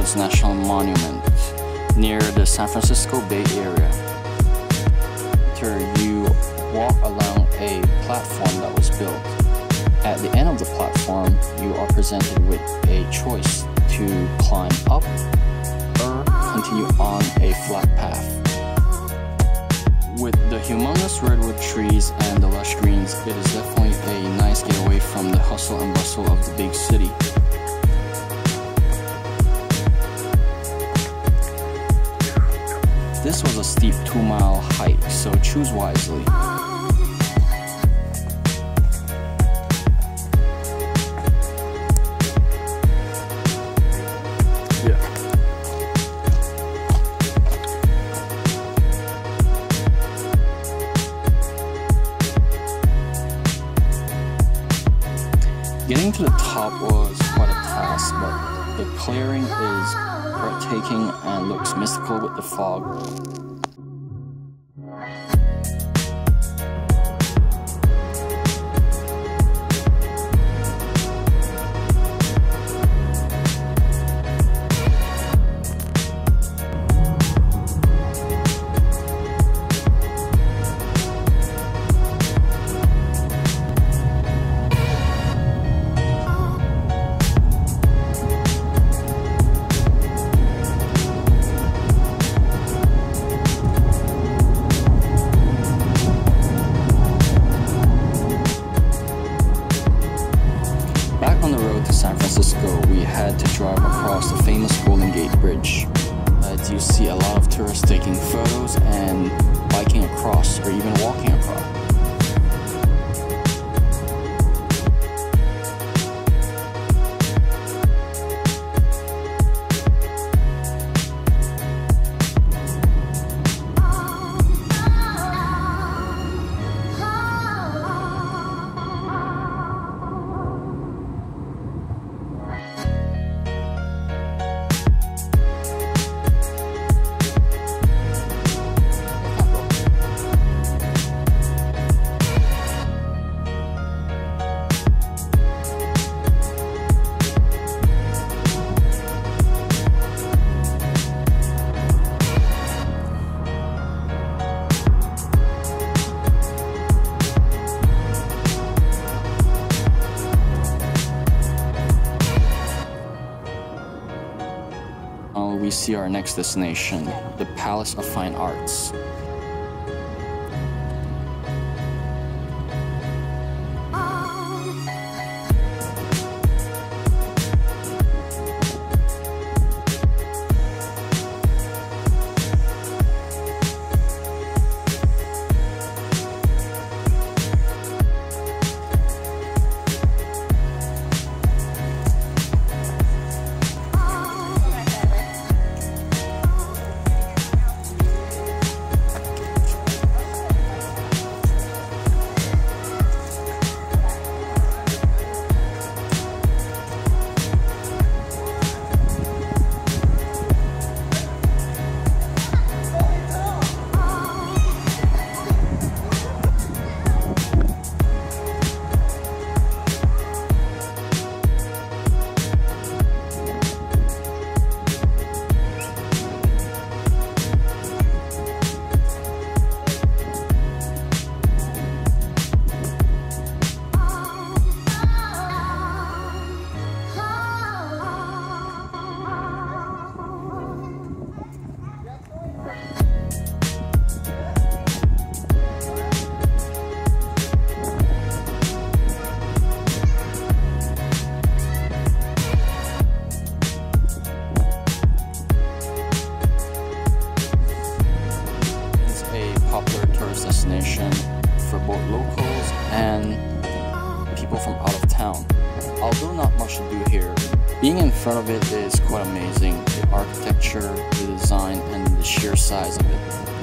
National Monument near the San Francisco Bay Area. Here you walk along a platform that was built. At the end of the platform, you are presented with a choice to climb up or continue on a flat path. With the humongous redwood trees and the lush greens, it is definitely a nice getaway from the hustle and bustle of the big city. This was a steep two mile hike, so choose wisely. Getting to the top was quite a task, but the clearing is breathtaking and looks mystical with the fog. Had to drive across the famous Golden Gate Bridge. Uh, As you see a lot of tourists taking photos and biking across or even we see our next destination, the Palace of Fine Arts. Destination for both locals and people from out of town. Although not much to do here, being in front of it is quite amazing. The architecture, the design, and the sheer size of it.